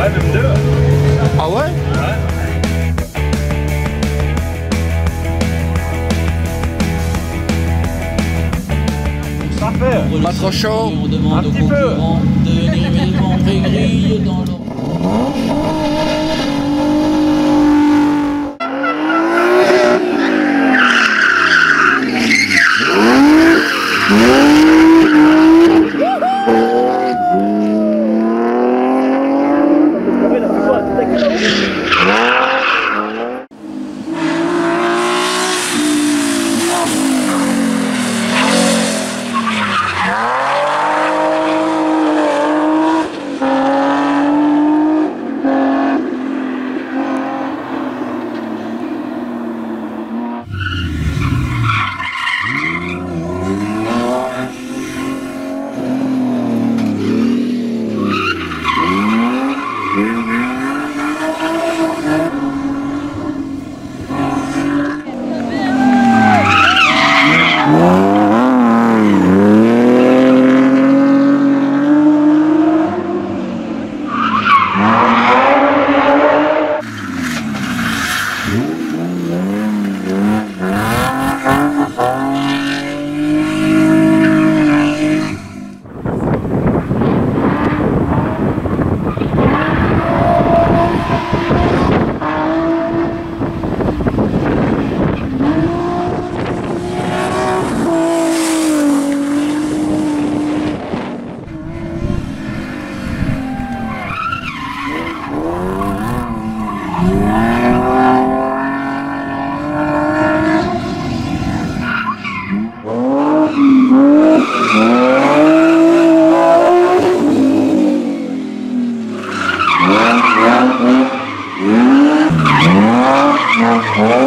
même deux. Ah ouais? Parfait. Pas trop chaud. On demande Un petit peu. de dans. Mm-hmm.